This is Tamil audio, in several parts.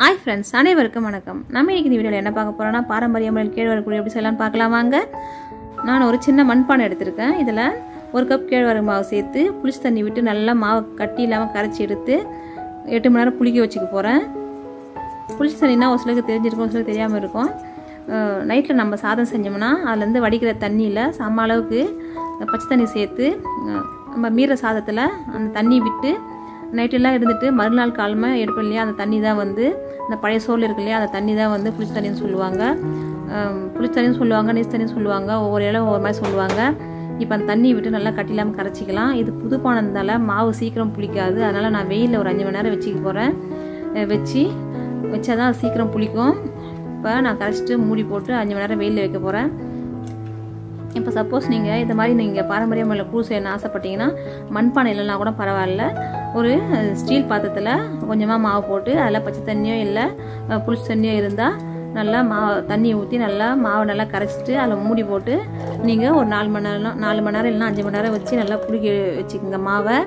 ஹாய் ஃப்ரெண்ட்ஸ் அனைவருக்கும் வணக்கம். நம்ம இன்னைக்கு இந்த வீடியோவில் என்ன பார்க்க போகிறோன்னா பாரம்பரிய முறையில் கேழ்வரகு எப்படி செய்யலாம்னு பார்க்கலாம் வாங்க. நான் ஒரு சின்ன மண்பானை எடுத்திருக்கேன். இதில் ஒரு கப் கேழ்வரகு மாவு சேர்த்து புளிச்சு தண்ணி விட்டு நல்லா மாவு கட்டி இல்லாமல் கரைச்சி எடுத்து எட்டு மணி நேரம் புளிக்க வச்சுக்க போகிறேன் புளிச்சு தண்ணினா ஒரு சிலருக்கு தெரிஞ்சிருக்கும் ஒரு சிலருக்கு தெரியாமல் இருக்கும். நைட்டில் நம்ம சாதம் செஞ்சோம்னா அதுலேருந்து வடிக்கிற தண்ணியில் சம அளவுக்கு பச்சை தண்ணி சேர்த்து நம்ம மீற சாதத்தில் அந்த தண்ணி விட்டு நைட்டெல்லாம் இருந்துட்டு மறுநாள் காலமாக எடுப்போம் இல்லையா? அந்த தண்ணி தான் வந்து அந்த பழைய சோறு இருக்கு இல்லையா? அந்த தண்ணி தான் வந்து புளிச்ச தண்ணின்னு சொல்லுவாங்க. அஹ், புளிச்ச தண்ணின்னு சொல்லுவாங்க நீஸ் தண்ணின்னு சொல்லுவாங்க ஒவ்வொரு இடம் ஒவ்வொரு மாதிரி சொல்லுவாங்க. இப்போ அந்த தண்ணி விட்டு நல்லா கட்டிலாமல் கரைச்சிக்கலாம். இது புது பானந்தால மாவு சீக்கிரம் புளிக்காது. அதனால் நான் வெயிலில் ஒரு அஞ்சு மணி நேரம் வச்சுக்க போகிறேன் வச்சு வச்சா தான் சீக்கிரம் புளிக்கும். இப்போ நான் கரைச்சிட்டு மூடி போட்டு அஞ்சு மணி நேரம் வெயிலில் வைக்க போகிறேன் இப்போ சப்போஸ் நீங்கள் இந்த மாதிரி நீங்கள் பாரம்பரிய முறையில் கூழ் செய்யணும்னு ஆசைப்பட்டீங்கன்னா மண்பானை இல்லைனா கூட பரவாயில்ல. ஒரு ஸ்டீல் பாத்திரத்தில் கொஞ்சமாக மாவு போட்டு அதில் பச்சை தண்ணியோ இல்லை புளிச்சு தண்ணியோ இருந்தால் நல்லா மாவு தண்ணி ஊற்றி நல்லா மாவை நல்லா கரைச்சிட்டு அதில் மூடி போட்டு நீங்கள் ஒரு நாலு மணி நேரம் நாலு மணி நேரம் இல்லைனா அஞ்சு மணி நேரம் வச்சு நல்லா புளிக்க வச்சுக்கோங்க மாவை.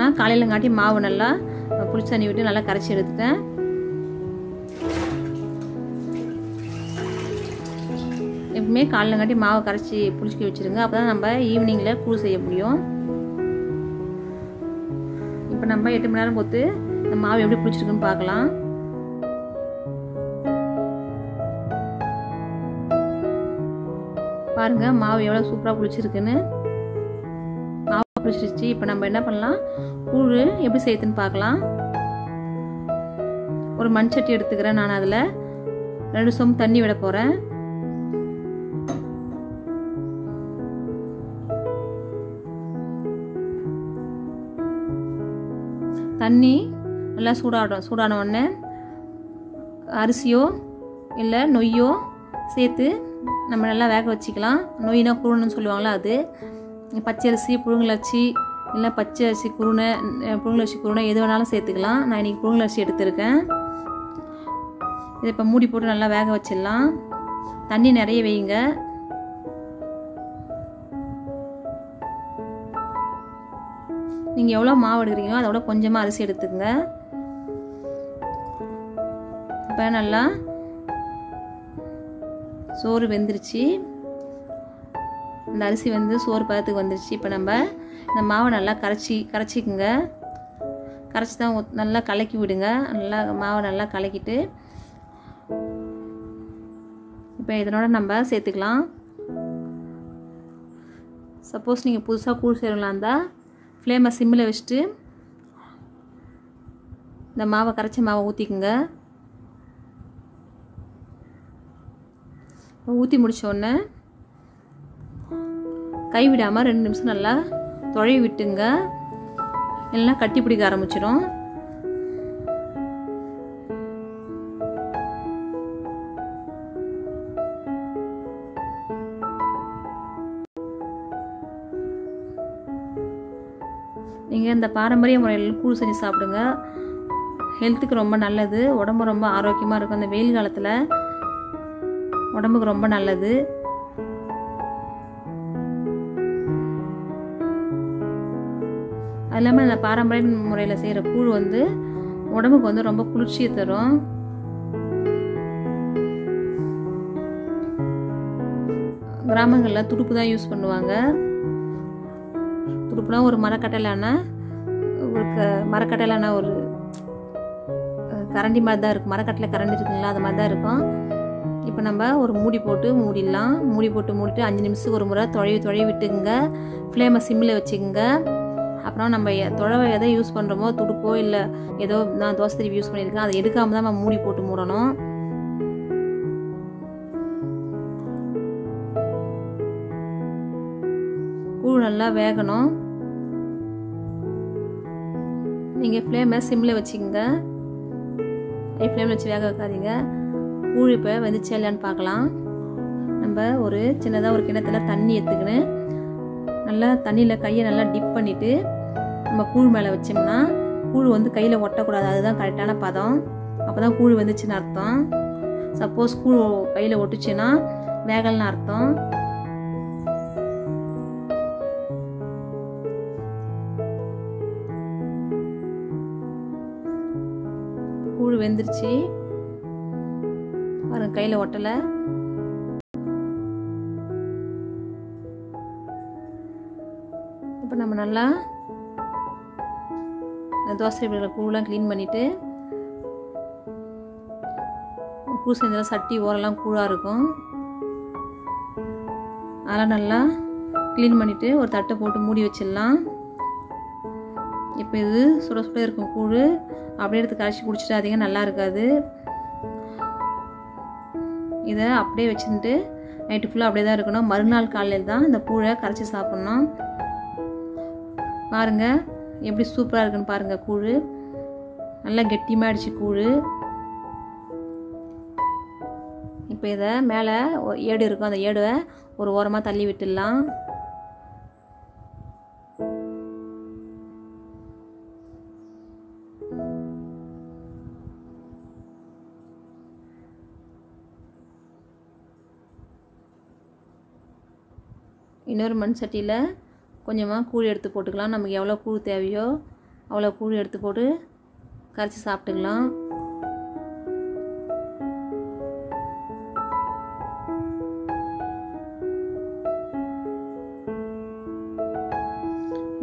நான் காலையிலங்காட்டி மாவு நல்லா புளிச்சு தண்ணி விட்டு நல்லா கரைச்சி எடுத்துட்டேன். எப்பவுமே காலைலங்காட்டி மாவை கரைச்சி புளிச்சிக்க வச்சுருங்க. அப்போ தான் நம்ம ஈவினிங்கில் கூழ் செய்ய முடியும். இப்போ நம்ம எட்டு மணி நேரம் பொறுத்து இந்த மாவு எப்படி புளிச்சிருக்குன்னு பார்க்கலாம். பாருங்க மாவு எவ்வளோ சூப்பராக புளிச்சிருக்குன்னு. மாவு புளிச்சிருச்சு. இப்போ நம்ம என்ன பண்ணலாம்? கூழ் எப்படி செய்யுதுன்னு பார்க்கலாம். ஒரு மண் சட்டி எடுத்துக்கிறேன் நான் அதில். ரெண்டு சொம்பு தண்ணி விட போகிறேன் தண்ணி நல்லா சூடாடும் சூடான உடனே அரிசியோ இல்லை நொய்யோ சேர்த்து நம்ம நல்லா வேக வச்சுக்கலாம். நொய்னா குருணுன்னு சொல்லுவாங்களா அது. பச்சை அரிசி புழுங்கலரிசி இல்லை பச்சை அரிசி குருணை புழுங்கலரிசி குருணை எது வேணாலும் சேர்த்துக்கலாம். நான் இன்றைக்கி புழுங்கலரிசி எடுத்திருக்கேன். இதை இப்போ மூடி போட்டு நல்லா வேக வச்சிடலாம். தண்ணி நிறைய வைங்க நீங்கள் எவ்வளோ மாவு எடுக்கிறீங்களோ அதோட கொஞ்சமாக அரிசி எடுத்துக்கங்க. இப்போ நல்லா சோறு வெந்துருச்சு. இந்த அரிசி வந்து சோறு பதத்துக்கு வந்துருச்சு. இப்போ நம்ம இந்த மாவை நல்லா கரைச்சி கரைச்சிக்குங்க. கரைச்சி தான் நல்லா கலக்கி விடுங்க. நல்லா மாவை நல்லா கலக்கிட்டு. இப்போ இதனோட நம்ம சேர்த்துக்கலாம். சப்போஸ் நீங்கள் புதுசாக கூழ் செய்கிறவங்களா இருந்தால் ஃப்ளேமை சிம்மில் வச்சுட்டு இந்த மாவை கரைச்ச மாவை ஊற்றிக்குங்க ஊற்றி முடித்தோடனே கைவிடாமல் கை விடாமல் ரெண்டு நிமிஷம் நல்லா தொழவி விட்டுங்க இல்லைன்னா கட்டி பிடிக்க ஆரம்பிச்சிடும் நீங்கள் இந்த பாரம்பரிய முறையில் கூழ் செஞ்சு சாப்பிடுங்க. ஹெல்த்துக்கு ரொம்ப நல்லது. உடம்பு ரொம்ப ஆரோக்கியமாக இருக்கும். இந்த வெயில் காலத்தில் உடம்புக்கு ரொம்ப நல்லது. அது இல்லாமல் இந்த பாரம்பரிய முறையில் செய்கிற கூழ் வந்து உடம்புக்கு வந்து ரொம்ப குளிர்ச்சியை தரும். கிராமங்களில் துடுப்பு தான் யூஸ் பண்ணுவாங்க. துடுப்புனா ஒரு மரக்கட்டையிலான ஒரு க மரக்கட்டையிலான ஒரு கரண்டி மாதிரி தான் இருக்கும். மரக்கட்டையில் கரண்டி இருக்குங்களா? அது மாதிரி தான் இருக்கும். இப்போ நம்ம ஒரு மூடி போட்டு மூடிடலாம். மூடி போட்டு மூடிட்டு அஞ்சு நிமிஷத்துக்கு ஒரு முறை தொழவி தொழவி விட்டுக்குங்க. ஃப்ளேமை சிம்மில் வச்சுக்கோங்க. அப்புறம் நம்ம தொழவை எதை யூஸ் பண்ணுறோமோ துடுப்போ இல்லை ஏதோ நான் தோசை திருப்பி யூஸ் பண்ணியிருக்கேன் அதை எடுக்காமல் தான் நம்ம மூடி போட்டு மூடணும். கூழ் நல்லா வேகணும். நீங்கள் ஃப்ளேமை சிம்மில் வச்சுக்கோங்க. ஹை ஃப்ளேமில் வச்சு வேக வைக்காதீங்க. கூழ் இப்போ வெந்துச்சு இல்லையான்னு பார்க்கலாம். நம்ம ஒரு சின்னதாக ஒரு கிணத்துல தண்ணி எடுத்துக்கின்னு நல்லா தண்ணியில் கையை நல்லா டிப் பண்ணிவிட்டு நம்ம கூழ் மேலே வச்சோம்னா கூழ் வந்து கையில் ஒட்டக்கூடாது. அதுதான் கரெக்டான பதம். அப்போ தான் கூழ் வந்துச்சுன்னு அர்த்தம். சப்போஸ் கூழ் கையில் ஒட்டுச்சுன்னா வேகல்னு அர்த்தம். வெந்துருச்சு. பாருங்க கையில் ஒட்டலை. இப்போ நம்ம நல்லா தோசை கூழெலாம் க்ளீன் பண்ணிவிட்டு கூழ் செஞ்சாலும் சட்டி ஓரெல்லாம் கூழாக இருக்கும். அதெல்லாம் நல்லா க்ளீன் பண்ணிவிட்டு ஒரு தட்டை போட்டு மூடி வச்சிடலாம். இப்போ இது சுட சுட இருக்கும் கூழ். அப்படியே எடுத்து கரைச்சி குடிச்சிடாதீங்க நல்லா இருக்காது. இதை அப்படியே வச்சுட்டு நைட்டு ஃபுல்லாக அப்படியே தான் இருக்கணும். மறுநாள் காலையில் தான் இந்த கூழை கரைச்சி சாப்பிட்ணும். பாருங்கள் எப்படி சூப்பராக இருக்குன்னு பாருங்கள் கூழ். நல்லா கெட்டிமாகிடுச்சு கூழ். இப்போ இதை மேலே ஏடு இருக்கும் அந்த ஏடுவை ஒரு ஓரமாக தள்ளி விட்டுடலாம். இன்னொரு மண் சட்டியில் கொஞ்சமாக கூழ் எடுத்து போட்டுக்கலாம். நமக்கு எவ்வளோ கூழ் தேவையோ அவ்வளோ கூழ் எடுத்து போட்டு கரைச்சி சாப்பிட்டுக்கலாம்.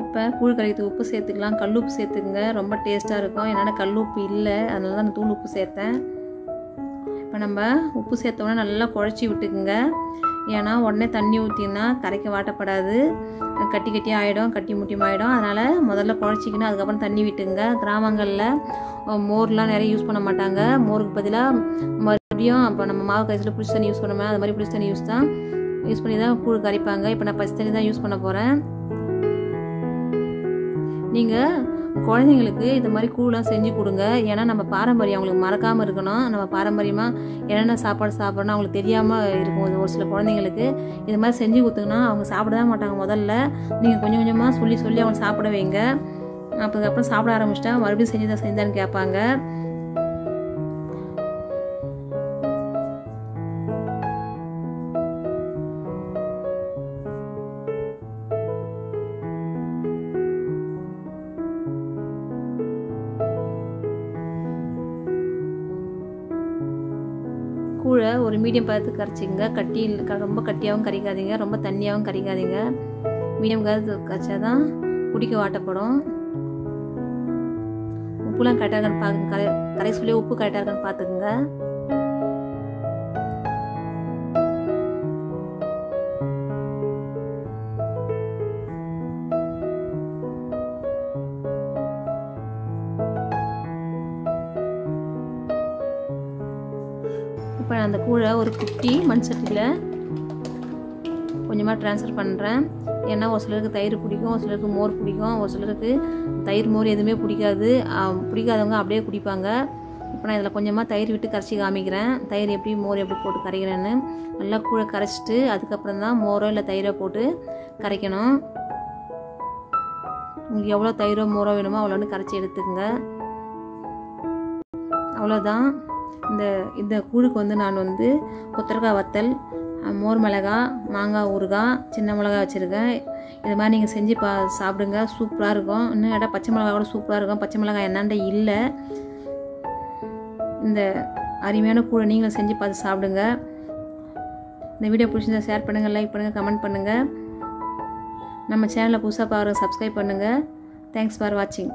இப்போ கூழ் கரைக்கு உப்பு சேர்த்துக்கலாம். கல் உப்பு சேர்த்துக்குங்க. ரொம்ப டேஸ்ட்டாக இருக்கும். என்னோட கல் உப்பு இல்லை. அதனால தான் நான் தூள் உப்பு சேர்த்தேன். இப்போ நம்ம உப்பு சேர்த்தோன்னா நல்லா குழச்சி விட்டுக்குங்க. ஏன்னா உடனே தண்ணி ஊற்றினா கரைக்க வாட்டப்படாது. கட்டி கட்டி ஆகிடும் கட்டி முட்டியும் ஆகிடும் அதனால் முதல்ல குழச்சிக்கணும் அதுக்கப்புறம் தண்ணி விட்டுங்க. கிராமங்களில் மோர்லாம் நிறைய யூஸ் பண்ண மாட்டாங்க. மோருக்கு பதிலாக மறுபடியும் இப்போ நம்ம மாவு கரைசலில் புளிச்சு தண்ணி யூஸ் பண்ணுவோம் அது மாதிரி புளிச்சு தண்ணி யூஸ் தான் யூஸ் பண்ணி தான் கூழ் கரைப்பாங்க. இப்போ நான் பசி தண்ணி தான் யூஸ் பண்ண போகிறேன் நீங்கள் குழந்தைங்களுக்கு இந்த மாதிரி கூழெலாம் செஞ்சு கொடுங்க. ஏன்னா நம்ம பாரம்பரியம் அவங்களுக்கு மறக்காமல் இருக்கணும். நம்ம பாரம்பரியமாக என்னென்ன சாப்பாடு சாப்பிட்றோன்னா அவங்களுக்கு தெரியாமல் இருக்கும். ஒரு சில குழந்தைங்களுக்கு இது மாதிரி செஞ்சு கொடுத்தீங்கன்னா அவங்க சாப்பிட மாட்டாங்க முதல்ல. நீங்கள் கொஞ்சம் கொஞ்சமாக சொல்லி சொல்லி அவங்க சாப்பிட வைங்க. அதுக்கப்புறம் சாப்பிட ஆரம்பிச்சிட்டா மறுபடியும் செஞ்சு தான் செஞ்சான்னு கேட்பாங்க. ஒரு மீடியம் பார்த்து கரைச்சிங்க கட்டி ரொம்ப கட்டியாகவும் கரைக்காதீங்க. ரொம்ப தண்ணியாகவும் கரைக்காதீங்க. மீடியம் கருத்து கரைச்சா தான் குடிக்க வாட்டப்படும். உப்புலாம் கரெக்டாக இருக்கான்னு பார்க்க கரை கரை சொல்லி உப்பு கரெக்டாக இருக்கான்னு பார்த்துக்குங்க. அந்த கூழை ஒரு குட்டி மண் சட்டியில் கொஞ்சமாக ட்ரான்ஸ்ஃபர் பண்ணுறேன் ஏன்னா ஒரு சிலருக்கு தயிர் பிடிக்கும் ஒரு சிலருக்கு மோர் பிடிக்கும் ஒரு சிலருக்கு தயிர் மோர் எதுவுமே பிடிக்காது. பிடிக்காதவங்க அப்படியே குடிப்பாங்க. இப்போ நான் இதில் கொஞ்சமாக தயிர் விட்டு கரைச்சி காமிக்கிறேன். தயிர் எப்படி மோர் எப்படி போட்டு கரைக்கிறேன்னு. நல்லா கூழை கரைச்சிட்டு அதுக்கப்புறம் தான் மோரோ இல்லை தயிரோ போட்டு கரைக்கணும். உங்களுக்கு எவ்வளோ தயிரோ மோரோ வேணுமோ அவ்வளோன்னு கரைச்சி எடுத்துக்கோங்க. அவ்வளோதான் இந்த இந்த கூழுக்கு வந்து நான் வந்து கொத்தரக்காய் வத்தல் மோர் மிளகா மாங்காய் ஊறுகாய் சின்ன மிளகா வச்சுருக்கேன். இது மாதிரி நீங்கள் செஞ்சு பா சாப்பிடுங்க. சூப்பராக இருக்கும். இன்னும் இடம் பச்சை மிளகா கூட சூப்பராக இருக்கும். பச்சை மிளகாய் என்னாண்ட இல்லை. இந்த அருமையான கூழை நீங்களும் செஞ்சு பார்த்து சாப்பிடுங்க. இந்த வீடியோ பிடிச்சிருந்தா ஷேர் பண்ணுங்கள் லைக் பண்ணுங்கள் கமெண்ட் பண்ணுங்கள் நம்ம சேனலை புதுசாக பாருங்கள் சப்ஸ்கிரைப் பண்ணுங்கள் தேங்க்ஸ் ஃபார் வாட்சிங்